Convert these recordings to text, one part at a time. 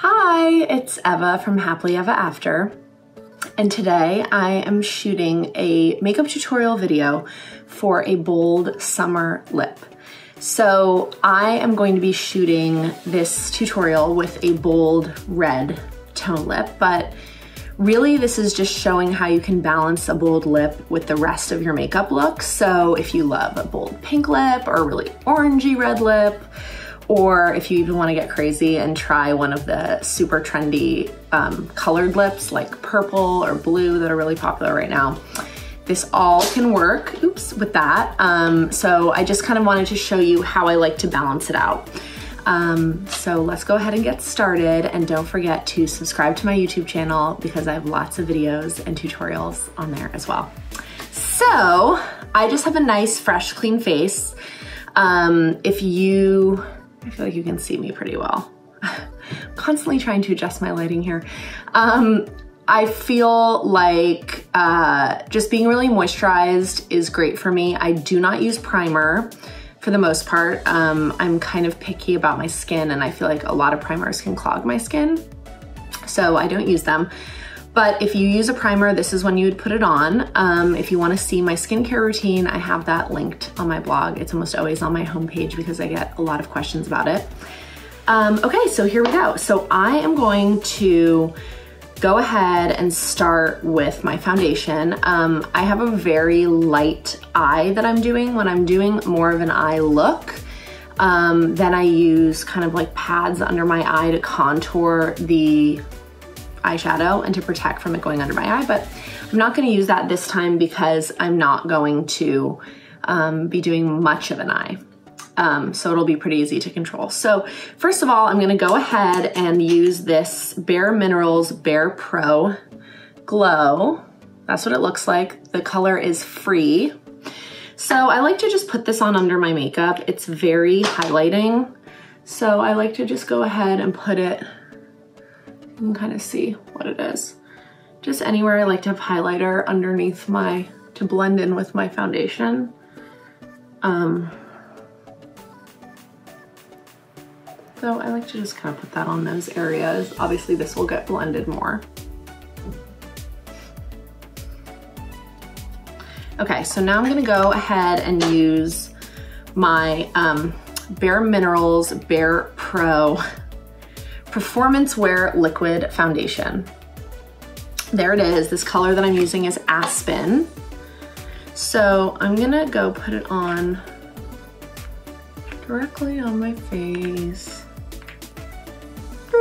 Hi, it's Eva from Happily Eva After. And today I am shooting a makeup tutorial video for a bold summer lip. So I am going to be shooting this tutorial with a bold red tone lip, but really this is just showing how you can balance a bold lip with the rest of your makeup look. So if you love a bold pink lip or really orangey red lip, or if you even wanna get crazy and try one of the super trendy um, colored lips like purple or blue that are really popular right now. This all can work, oops, with that. Um, so I just kind of wanted to show you how I like to balance it out. Um, so let's go ahead and get started and don't forget to subscribe to my YouTube channel because I have lots of videos and tutorials on there as well. So I just have a nice, fresh, clean face. Um, if you I feel like you can see me pretty well. Constantly trying to adjust my lighting here. Um, I feel like uh, just being really moisturized is great for me. I do not use primer for the most part. Um, I'm kind of picky about my skin and I feel like a lot of primers can clog my skin. So I don't use them. But if you use a primer, this is when you would put it on. Um, if you wanna see my skincare routine, I have that linked on my blog. It's almost always on my homepage because I get a lot of questions about it. Um, okay, so here we go. So I am going to go ahead and start with my foundation. Um, I have a very light eye that I'm doing when I'm doing more of an eye look. Um, then I use kind of like pads under my eye to contour the eyeshadow and to protect from it going under my eye, but I'm not gonna use that this time because I'm not going to um, be doing much of an eye. Um, so it'll be pretty easy to control. So first of all, I'm gonna go ahead and use this Bare Minerals Bare Pro Glow. That's what it looks like. The color is free. So I like to just put this on under my makeup. It's very highlighting. So I like to just go ahead and put it can kind of see what it is. Just anywhere I like to have highlighter underneath my, to blend in with my foundation. Um, so I like to just kind of put that on those areas. Obviously this will get blended more. Okay, so now I'm gonna go ahead and use my um, Bare Minerals Bare Pro Performance Wear Liquid Foundation. There it is. This color that I'm using is Aspen. So I'm gonna go put it on directly on my face.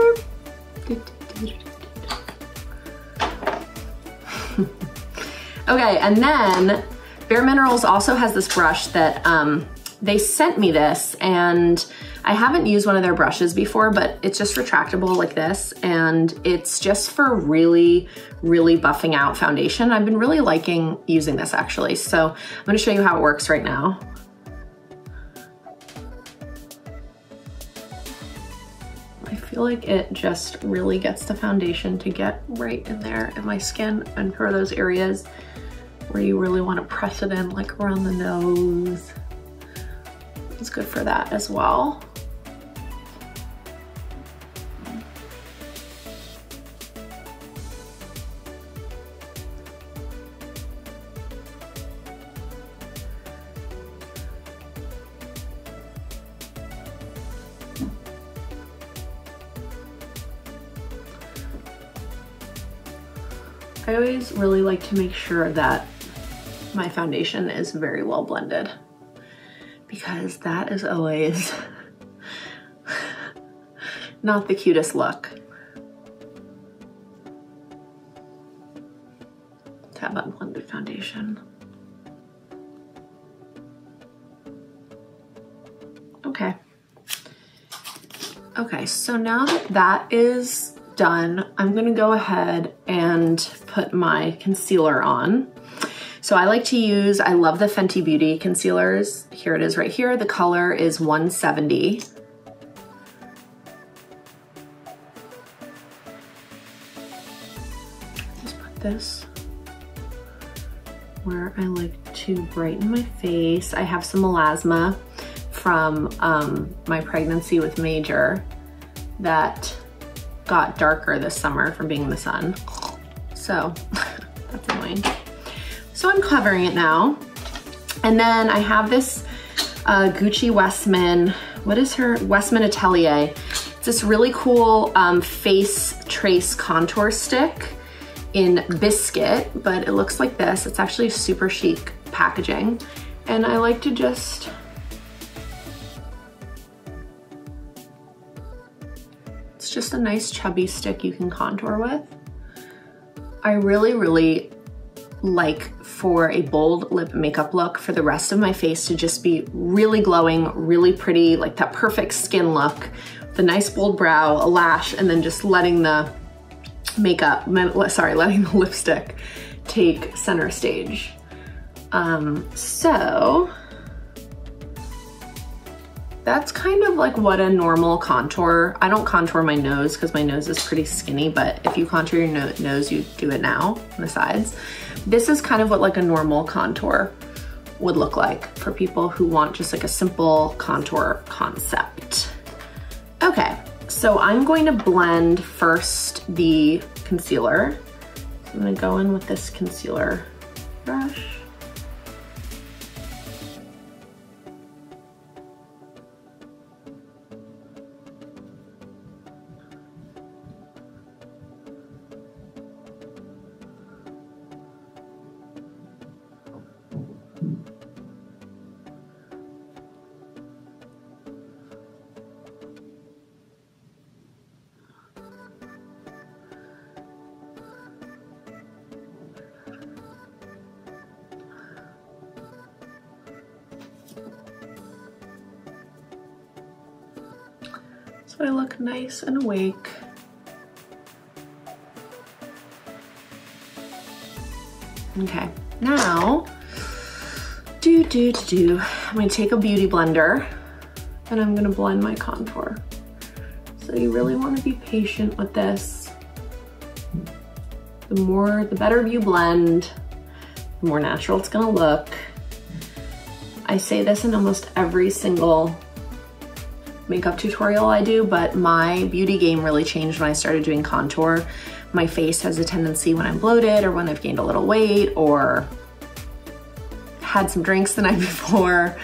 okay, and then Bare Minerals also has this brush that um, they sent me this and I haven't used one of their brushes before, but it's just retractable like this. And it's just for really, really buffing out foundation. I've been really liking using this actually. So I'm gonna show you how it works right now. I feel like it just really gets the foundation to get right in there in my skin and for those areas where you really wanna press it in like around the nose. It's good for that as well. Always really like to make sure that my foundation is very well blended because that is always not the cutest look. To have unblended foundation. Okay. Okay, so now that that is done, I'm gonna go ahead and put my concealer on. So I like to use, I love the Fenty Beauty concealers. Here it is right here. The color is 170. Just put this where I like to brighten my face. I have some melasma from um, my pregnancy with Major that got darker this summer from being in the sun. So that's annoying. So I'm covering it now. And then I have this uh, Gucci Westman, what is her? Westman Atelier. It's this really cool um, face trace contour stick in biscuit, but it looks like this. It's actually super chic packaging. And I like to just It's just a nice chubby stick you can contour with. I really, really like for a bold lip makeup look for the rest of my face to just be really glowing, really pretty, like that perfect skin look, the nice bold brow, a lash, and then just letting the makeup, sorry, letting the lipstick take center stage. Um, so that's kind of like what a normal contour, I don't contour my nose because my nose is pretty skinny, but if you contour your no nose, you do it now on the sides. This is kind of what like a normal contour would look like for people who want just like a simple contour concept. Okay, so I'm going to blend first the concealer. So I'm gonna go in with this concealer brush. So I look nice and awake. Okay, now, do, do, do, do. I'm gonna take a beauty blender and I'm gonna blend my contour. So you really wanna be patient with this. The more, the better you blend, the more natural it's gonna look. I say this in almost every single makeup tutorial I do, but my beauty game really changed when I started doing contour. My face has a tendency when I'm bloated or when I've gained a little weight or had some drinks the night before,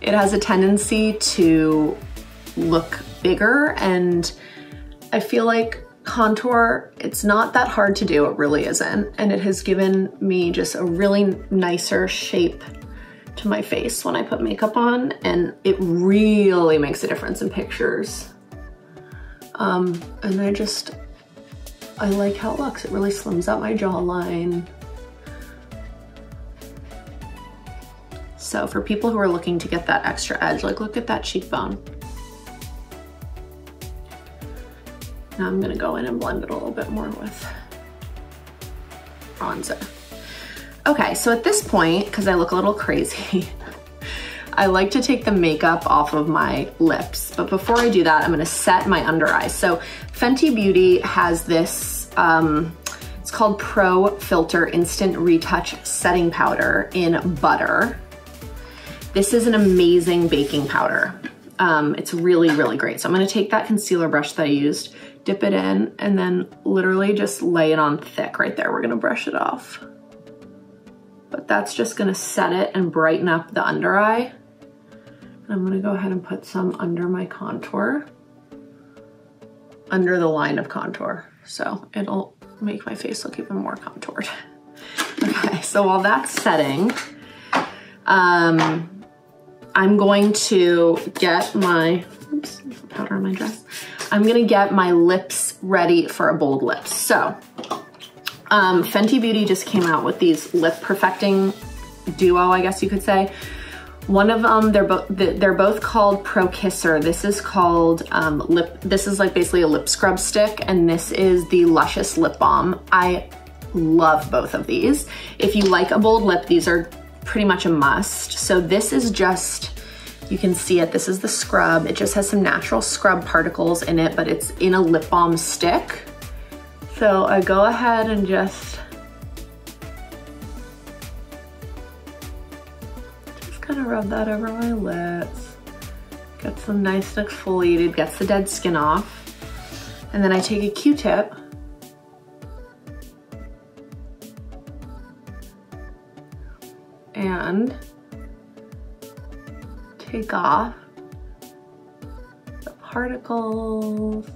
it has a tendency to look bigger and I feel like contour, it's not that hard to do, it really isn't. And it has given me just a really nicer shape to my face when I put makeup on and it really makes a difference in pictures. Um, and I just, I like how it looks. It really slims out my jawline. So for people who are looking to get that extra edge, like look at that cheekbone. Now I'm gonna go in and blend it a little bit more with bronzer. Okay, so at this point, because I look a little crazy, I like to take the makeup off of my lips. But before I do that, I'm gonna set my under eyes. So Fenty Beauty has this, um, it's called Pro Filt'r Instant Retouch Setting Powder in Butter. This is an amazing baking powder. Um, it's really, really great. So I'm gonna take that concealer brush that I used, dip it in, and then literally just lay it on thick right there. We're gonna brush it off but that's just gonna set it and brighten up the under eye. I'm gonna go ahead and put some under my contour, under the line of contour. So it'll make my face look even more contoured. okay, so while that's setting, um, I'm going to get my, oops, powder on my dress. I'm gonna get my lips ready for a bold lip. So um, Fenty Beauty just came out with these lip perfecting duo, I guess you could say. One of them, they're both they're both called Pro Kiss'r. This is called um, lip. This is like basically a lip scrub stick, and this is the Luscious Lip Balm. I love both of these. If you like a bold lip, these are pretty much a must. So this is just, you can see it. This is the scrub. It just has some natural scrub particles in it, but it's in a lip balm stick. So I go ahead and just, just kind of rub that over my lips. Get some nice and exfoliated, gets the dead skin off. And then I take a Q-tip and take off the particles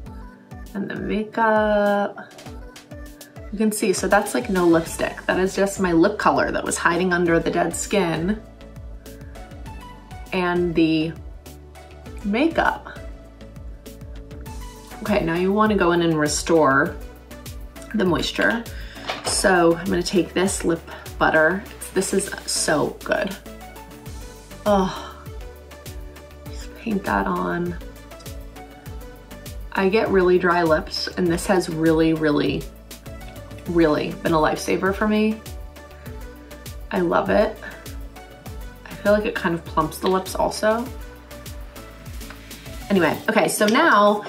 and the makeup. You can see, so that's like no lipstick. That is just my lip color that was hiding under the dead skin and the makeup. Okay, now you wanna go in and restore the moisture. So I'm gonna take this lip butter. This is so good. Oh, just paint that on. I get really dry lips and this has really, really, really been a lifesaver for me. I love it. I feel like it kind of plumps the lips also. Anyway, okay, so now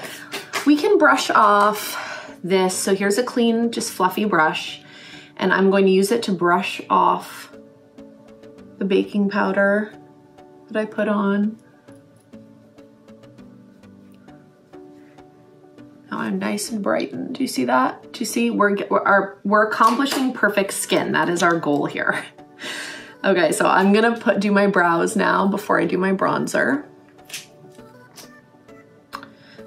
we can brush off this. So here's a clean, just fluffy brush, and I'm going to use it to brush off the baking powder that I put on. I'm nice and brightened. Do you see that? Do you see? We're, we're, we're accomplishing perfect skin. That is our goal here. Okay, so I'm gonna put do my brows now before I do my bronzer.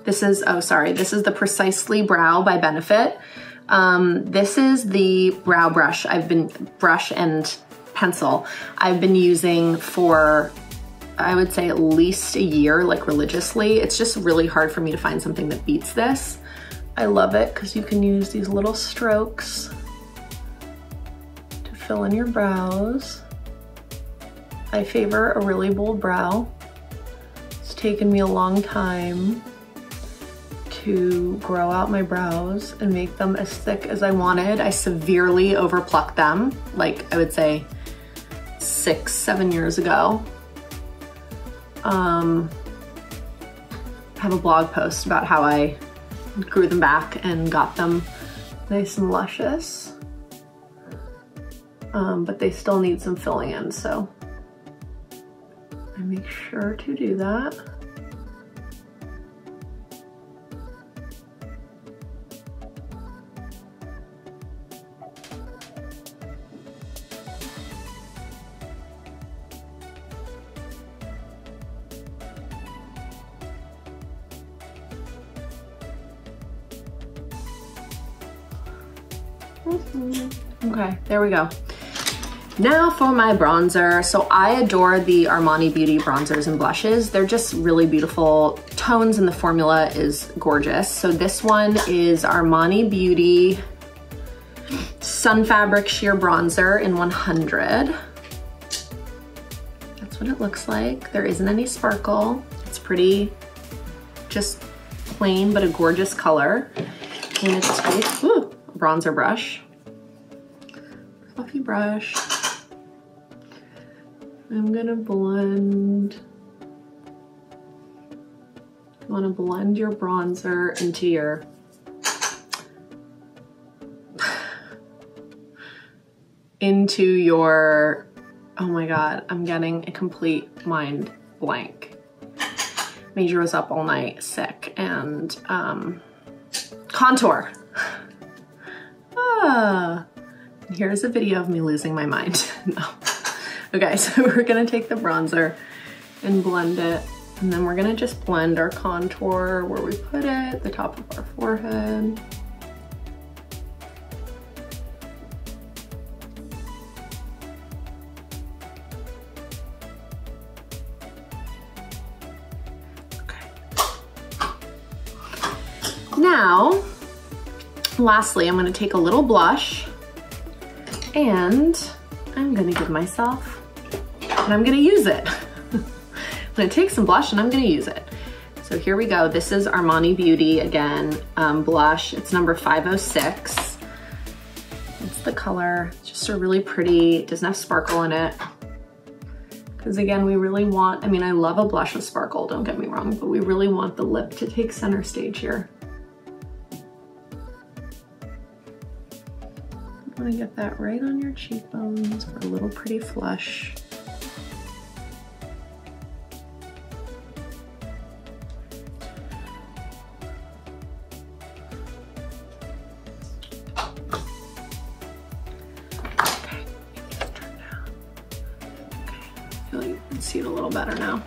This is, oh sorry, this is the Precisely Brow by Benefit. Um, this is the brow brush I've been, brush and pencil I've been using for I would say at least a year, like religiously. It's just really hard for me to find something that beats this. I love it because you can use these little strokes to fill in your brows. I favor a really bold brow. It's taken me a long time to grow out my brows and make them as thick as I wanted. I severely overplucked them, like I would say six, seven years ago um, have a blog post about how I grew them back and got them nice and luscious. Um, but they still need some filling in, so I make sure to do that. There we go. Now for my bronzer. So I adore the Armani Beauty bronzers and blushes. They're just really beautiful tones and the formula is gorgeous. So this one is Armani Beauty Sun Fabric Sheer Bronzer in 100. That's what it looks like. There isn't any sparkle. It's pretty, just plain, but a gorgeous color. And it's ooh, bronzer brush fluffy brush. I'm gonna blend. You wanna blend your bronzer into your into your, oh my God, I'm getting a complete mind blank. Major was up all night sick and um, contour. ah, Here's a video of me losing my mind. no. Okay, so we're gonna take the bronzer and blend it. And then we're gonna just blend our contour where we put it, the top of our forehead. Okay. Now, lastly, I'm gonna take a little blush and I'm gonna give myself, and I'm gonna use it. I'm gonna take some blush and I'm gonna use it. So here we go. This is Armani Beauty again, um, blush. It's number 506. It's the color, it's just a really pretty, it doesn't have sparkle in it. Because again, we really want, I mean, I love a blush with sparkle, don't get me wrong, but we really want the lip to take center stage here. want to get that right on your cheekbones for a little pretty flush. see it a little better now.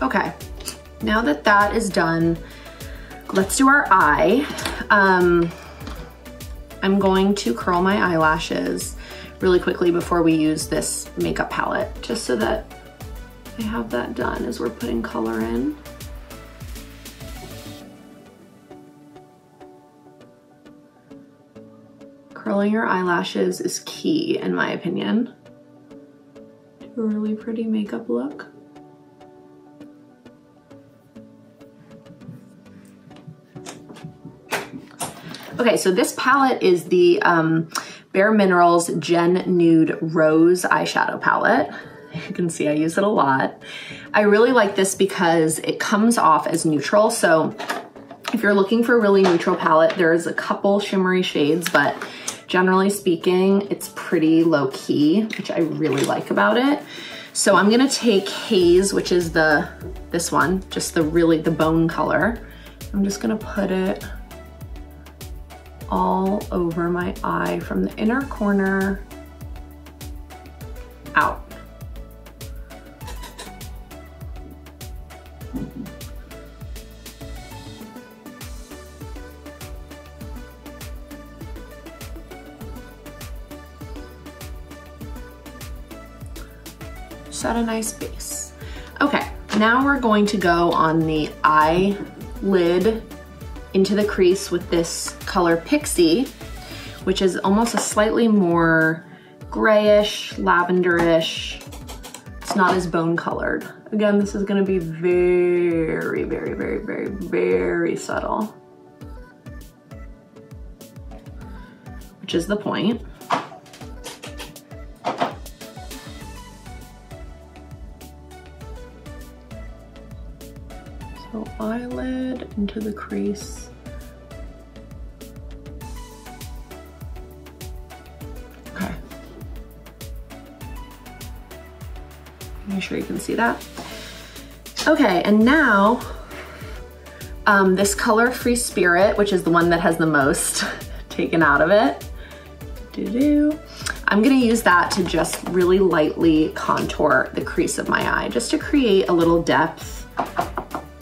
Okay, now that that is done, let's do our eye. Um, I'm going to curl my eyelashes really quickly before we use this makeup palette, just so that I have that done as we're putting color in. Curling your eyelashes is key, in my opinion, to a really pretty makeup look. Okay, so this palette is the um, Bare Minerals Gen Nude Rose eyeshadow palette. You can see I use it a lot. I really like this because it comes off as neutral. So if you're looking for a really neutral palette, there's a couple shimmery shades, but generally speaking, it's pretty low key, which I really like about it. So I'm gonna take Haze, which is the, this one, just the really, the bone color. I'm just gonna put it all over my eye from the inner corner out. Set a nice base. Okay, now we're going to go on the eyelid into the crease with this color Pixie, which is almost a slightly more grayish, lavenderish. It's not as bone colored. Again, this is gonna be very, very, very, very, very subtle. Which is the point. So eyelid into the crease. Sure you can see that. Okay, and now um, this color Free Spirit, which is the one that has the most taken out of it. Doo -doo. I'm gonna use that to just really lightly contour the crease of my eye, just to create a little depth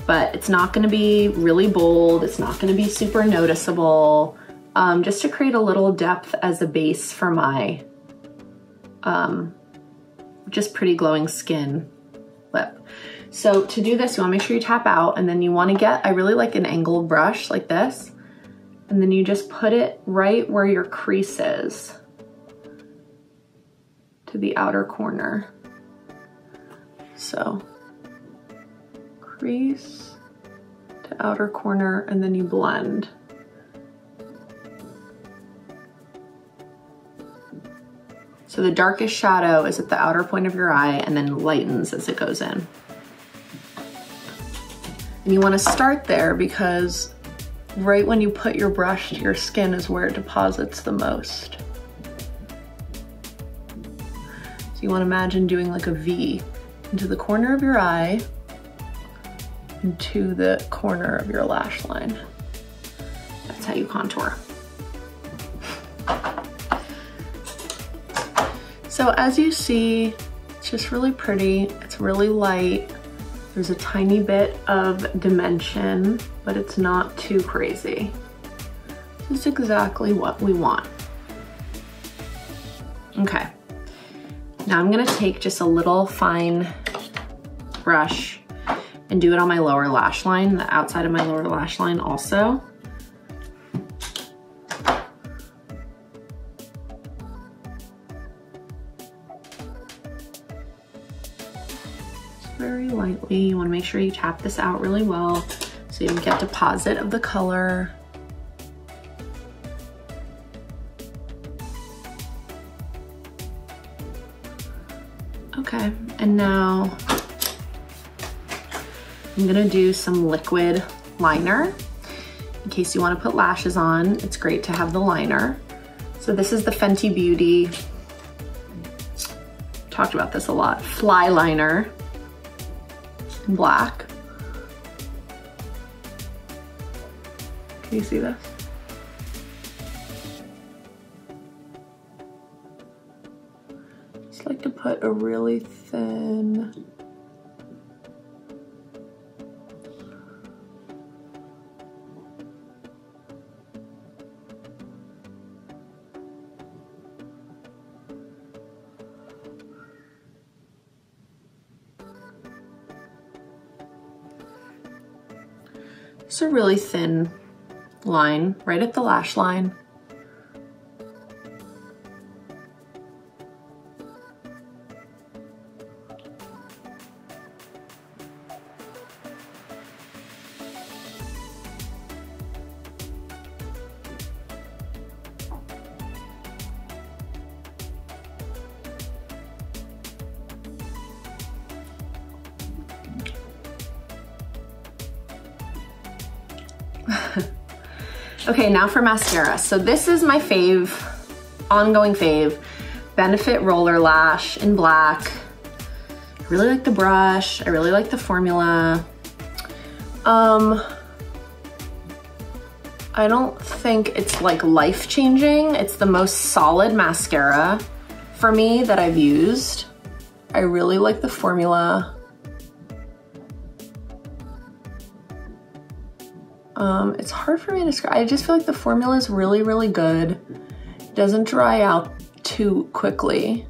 but it's not gonna be really bold. It's not gonna be super noticeable. Um, just to create a little depth as a base for my um, just pretty glowing skin lip. So to do this, you wanna make sure you tap out and then you wanna get, I really like an angled brush like this. And then you just put it right where your crease is to the outer corner. So crease to outer corner and then you blend. So the darkest shadow is at the outer point of your eye and then lightens as it goes in. And you wanna start there because right when you put your brush to your skin is where it deposits the most. So you wanna imagine doing like a V into the corner of your eye, into the corner of your lash line. That's how you contour. So as you see, it's just really pretty. It's really light. There's a tiny bit of dimension, but it's not too crazy. This is exactly what we want. Okay. Now I'm gonna take just a little fine brush and do it on my lower lash line, the outside of my lower lash line also. Very lightly. You wanna make sure you tap this out really well so you get deposit of the color. Okay, and now I'm gonna do some liquid liner. In case you wanna put lashes on, it's great to have the liner. So this is the Fenty Beauty, talked about this a lot, Fly Liner, black. Can you see this? Just like to put a really thin Just a really thin line right at the lash line. Okay, now for mascara. So this is my fave, ongoing fave, Benefit Roller Lash in black. I really like the brush. I really like the formula. Um, I don't think it's like life-changing. It's the most solid mascara for me that I've used. I really like the formula. Um, it's hard for me to describe. I just feel like the formula is really, really good. It doesn't dry out too quickly.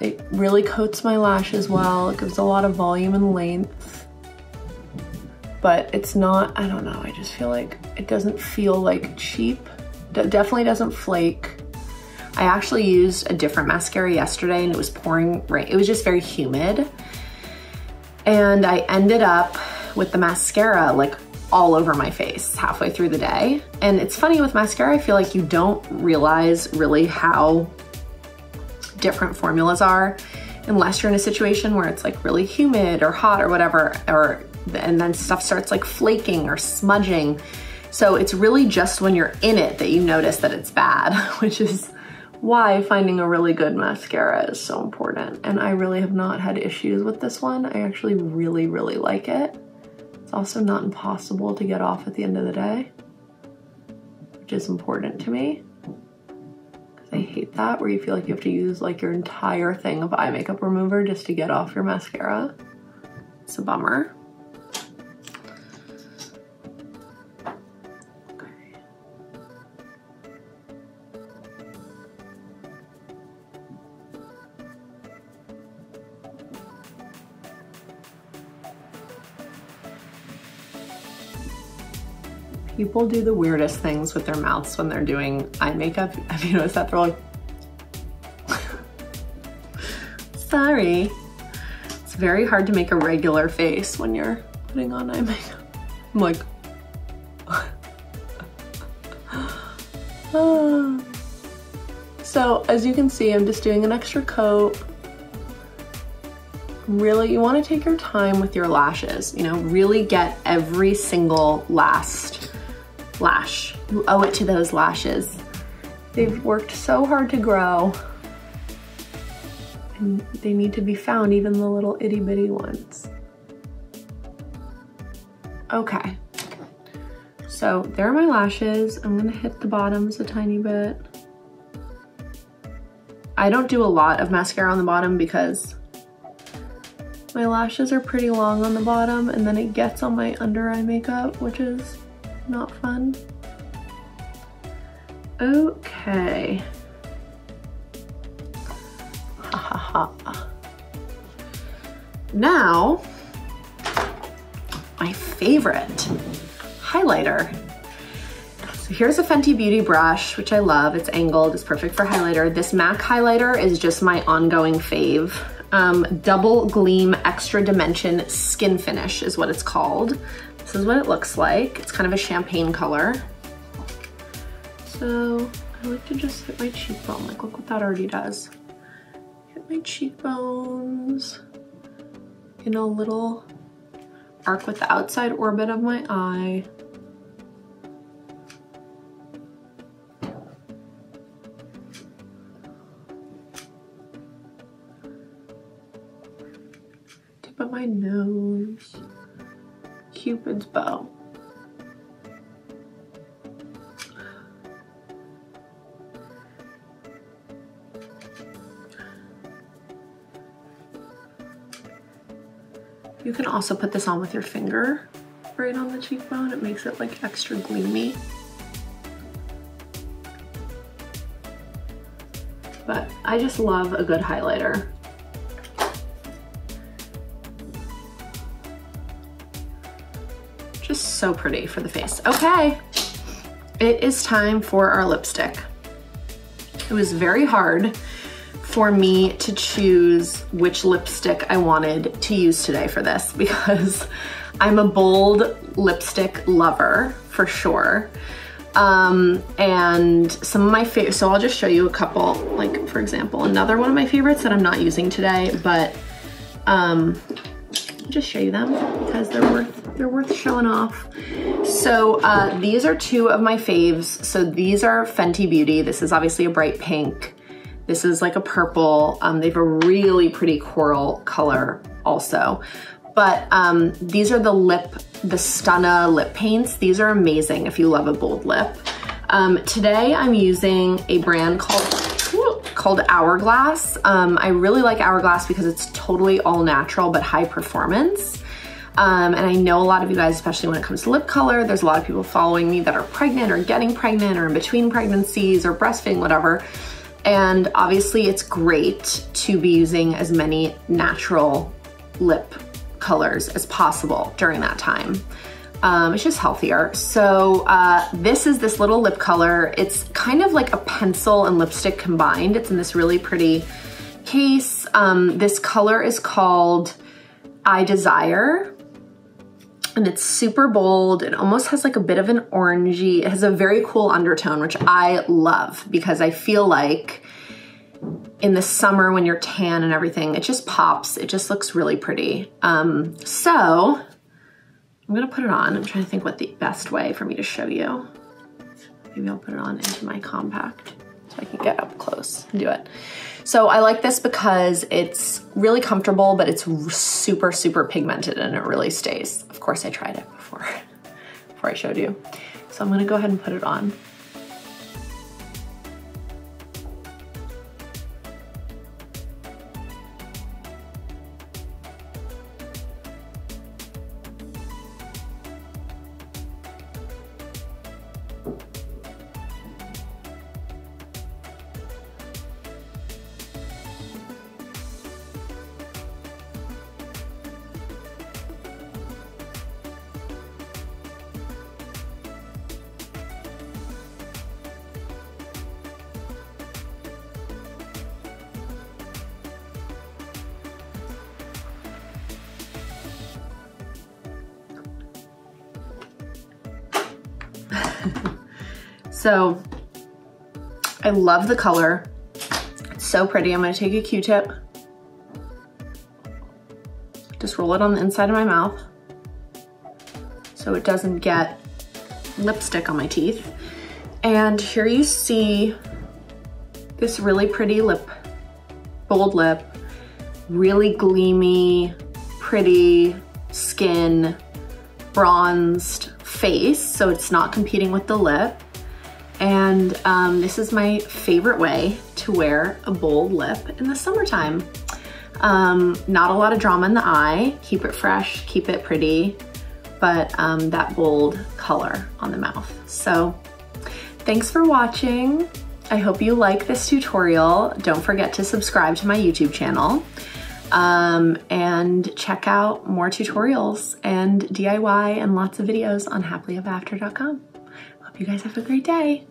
It really coats my lashes well. It gives a lot of volume and length. But it's not, I don't know, I just feel like it doesn't feel like cheap. D definitely doesn't flake. I actually used a different mascara yesterday and it was pouring rain. It was just very humid. And I ended up with the mascara like all over my face halfway through the day. And it's funny with mascara, I feel like you don't realize really how different formulas are unless you're in a situation where it's like really humid or hot or whatever, or and then stuff starts like flaking or smudging. So it's really just when you're in it that you notice that it's bad, which is why finding a really good mascara is so important. And I really have not had issues with this one. I actually really, really like it. It's also not impossible to get off at the end of the day, which is important to me. Because I hate that where you feel like you have to use like your entire thing of eye makeup remover just to get off your mascara. It's a bummer. People do the weirdest things with their mouths when they're doing eye makeup. Have you noticed that? They're like, sorry. It's very hard to make a regular face when you're putting on eye makeup. I'm like, So as you can see, I'm just doing an extra coat. Really, you wanna take your time with your lashes, you know, really get every single last lash. You owe it to those lashes. They've worked so hard to grow and they need to be found, even the little itty bitty ones. Okay, so there are my lashes. I'm gonna hit the bottoms a tiny bit. I don't do a lot of mascara on the bottom because my lashes are pretty long on the bottom and then it gets on my under eye makeup, which is not fun. Okay. Ha ha ha. Now, my favorite highlighter. So here's a Fenty Beauty brush, which I love. It's angled, it's perfect for highlighter. This MAC highlighter is just my ongoing fave. Um, Double Gleam Extra Dimension Skinfinish is what it's called. This is what it looks like. It's kind of a champagne color. So I like to just hit my cheekbone. Like look what that already does. Hit my cheekbones in a little arc with the outside orbit of my eye. Tip of my nose. Cupid's bow. You can also put this on with your finger right on the cheekbone. It makes it like extra gleamy. But I just love a good highlighter. So pretty for the face. Okay, it is time for our lipstick. It was very hard for me to choose which lipstick I wanted to use today for this because I'm a bold lipstick lover for sure. Um, and some of my favorite, so I'll just show you a couple, like for example, another one of my favorites that I'm not using today, but um, just show you them because they're worth, they're worth showing off. So uh, these are two of my faves. So these are Fenty Beauty. This is obviously a bright pink. This is like a purple. Um, they have a really pretty coral color also. But um, these are the lip, the Stunna lip paints. These are amazing if you love a bold lip. Um, today I'm using a brand called called Hourglass. Um, I really like Hourglass because it's totally all natural but high performance. Um, and I know a lot of you guys, especially when it comes to lip color, there's a lot of people following me that are pregnant or getting pregnant or in between pregnancies or breastfeeding, whatever. And obviously it's great to be using as many natural lip colors as possible during that time. Um, it's just healthier. So uh, this is this little lip color. It's kind of like a pencil and lipstick combined. It's in this really pretty case. Um, this color is called I Desire and it's super bold. It almost has like a bit of an orangey. It has a very cool undertone, which I love because I feel like in the summer when you're tan and everything, it just pops. It just looks really pretty. Um, so I'm gonna put it on. I'm trying to think what the best way for me to show you. Maybe I'll put it on into my compact so I can get up close and do it. So I like this because it's really comfortable, but it's super, super pigmented and it really stays. Of course I tried it before, before I showed you. So I'm gonna go ahead and put it on. So I love the color. It's so pretty. I'm gonna take a Q-tip. Just roll it on the inside of my mouth so it doesn't get lipstick on my teeth. And here you see this really pretty lip, bold lip, really gleamy, pretty skin, bronzed, face, so it's not competing with the lip. And um, this is my favorite way to wear a bold lip in the summertime. Um, not a lot of drama in the eye, keep it fresh, keep it pretty, but um, that bold color on the mouth. So thanks for watching. I hope you like this tutorial. Don't forget to subscribe to my YouTube channel um, and check out more tutorials and DIY and lots of videos on happilyevaafter.com. Hope you guys have a great day.